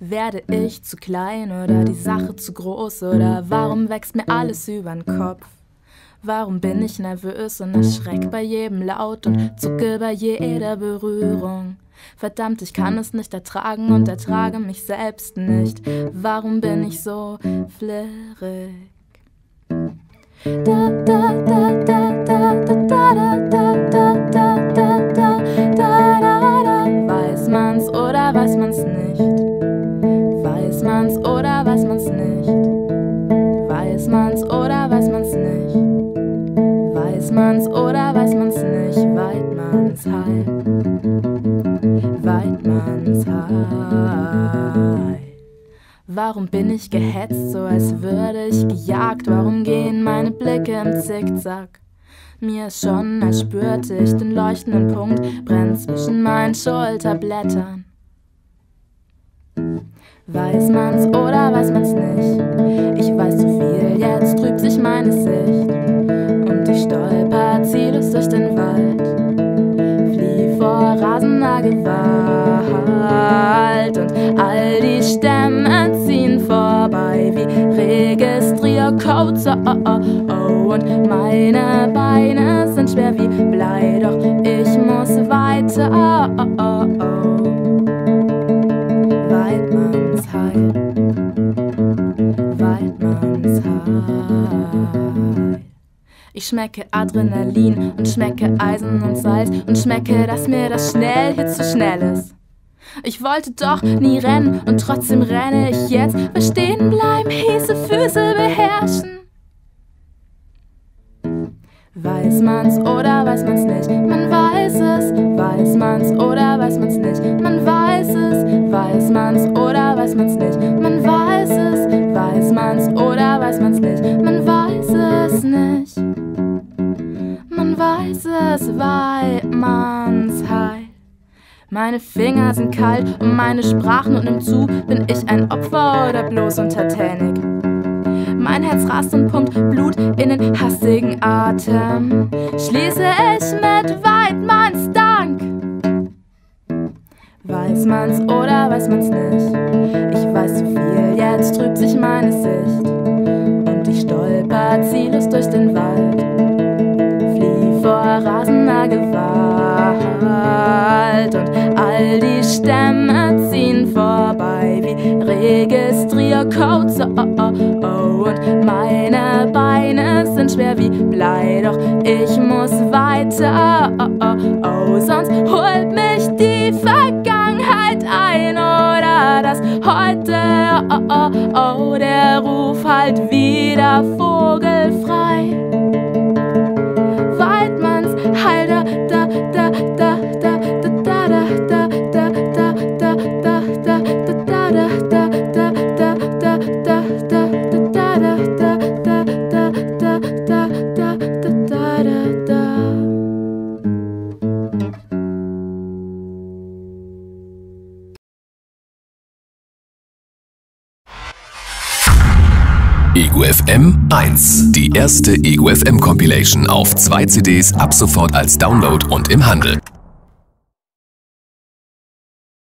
Werde ich zu klein oder die Sache zu groß oder warum wächst mir alles übern Kopf? Warum bin ich nervös und erschreck bei jedem Laut und zucke bei jeder Berührung? Verdammt, ich kann es nicht ertragen und ertrage mich selbst nicht. Warum bin ich so flirrig? Da, da, da, da, man's oder weiß man's nicht? Weit man's Heil. Weit man's. Warum bin ich gehetzt, so als würde ich gejagt? Warum gehen meine Blicke im Zickzack? Mir ist schon, als spürte ich den leuchtenden Punkt, brennt zwischen meinen Schulterblättern. Weiß man's oder weiß man's nicht? Ich weiß zu viel, jetzt trübt sich meine Sicht. Registriercodes. Oh, oh, oh, oh. Und meine Beine sind schwer wie Blei, doch ich muss weiter. Oh, oh, oh, oh. Ich schmecke Adrenalin und schmecke Eisen und Salz und schmecke, dass mir das schnell hier zu schnell ist. Ich wollte doch nie rennen und trotzdem renne ich jetzt. Will stehen bleiben, hieße Füße beherrschen. Weiß man's oder weiß man's nicht? Man weiß es. Weiß man's oder weiß man's nicht? Man weiß es. Weiß man's oder weiß man's nicht? Man weiß es. Weiß man's oder weiß man's nicht? Man weiß es nicht. Man weiß es, weil man's heil. Meine Finger sind kalt und meine Sprachen und nimm zu, bin ich ein Opfer oder bloß untertänig? Mein Herz rast und pumpt Blut in den hastigen Atem. Schließe ich mit Weidmanns Dank. Weiß man's oder weiß man's nicht? Ich weiß zu viel, jetzt trübt sich meine Sicht. Und ich stolper ziellos durch den Wald. Flieh vor rasender Gewalt. Und all die Stämme ziehen vorbei wie Registriercodes. Oh, oh, oh, Und meine Beine sind schwer wie Blei, doch ich muss weiter. Oh, oh, oh. Sonst holt mich die Vergangenheit ein oder das heute. Oh, oh, oh. Der Ruf halt wieder vogelfrei. Ego FM 1. Die erste Ego FM Compilation auf zwei CDs ab sofort als Download und im Handel.